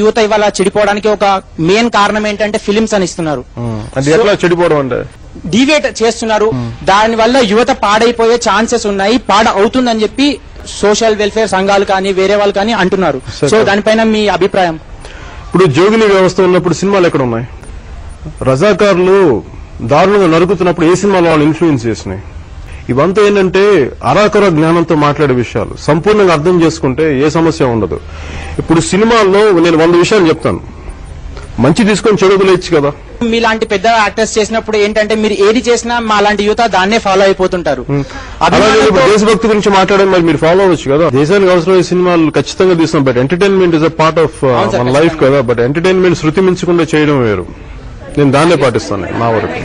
యువత ఇవాళ చెడిపోవడానికి ఒక మెయిన్ కారణం ఏంటంటే ఫిలిమ్స్ అని ఇస్తున్నారు. చెడిపోవడం అంటే? డివేట్ చేస్తున్నారు. దాని వల్ల యువత పాడైపోయే ఛాన్సెస్ ఉన్నాయి పాడ అవుతుందని చెప్పి సోషల్ వెల్ఫేర్ సంఘాలు కానీ వేరే వాళ్ళు కానీ అంటున్నారు. సో దానిపైన మీ అభిప్రాయం? ఇప్పుడు జోగిని వ్యవస్థ ఉన్నప్పుడు సినిమాలు ఎక్కడ ఉన్నాయి రజాకారులు దారుణంగా నరుకుతున్నప్పుడు ఏ సినిమాలు వాళ్ళు ఇన్ఫ్లుయెన్స్ చేసినాయి? ఇవంతా ఏంటంటే అరాకొర జ్ఞానంతో మాట్లాడే విషయాలు. సంపూర్ణంగా అర్థం చేసుకుంటే ఏ సమస్య ఉండదు. ఇప్పుడు సినిమాల్లో నేను వంద విషయాలు చెప్తాను. మంచి తీసుకొని చెడు వదిలేయచ్చు కదా. మీలాంటి పెద్ద యాక్టర్స్ చేసినప్పుడు ఏంటంటే మీరు ఏది చేసినా మా లాంటి యువత దాన్నే ఫాలో అయిపోతుంటారు. దేశభక్తి గురించి మాట్లాడడం మరి మీరు ఫాలో అవ్వచ్చు కదా. దేశానికి అవసరమైన సినిమాలు ఖచ్చితంగా తీస్తున్నాం but entertainment is a part of మన లైఫ్ కదా. బట్ ఎంటర్టైన్మెంట్ శృతి మించకుండా చేయడం వేరు. నేను దాన్నే పాటిస్తాను నా వరకు.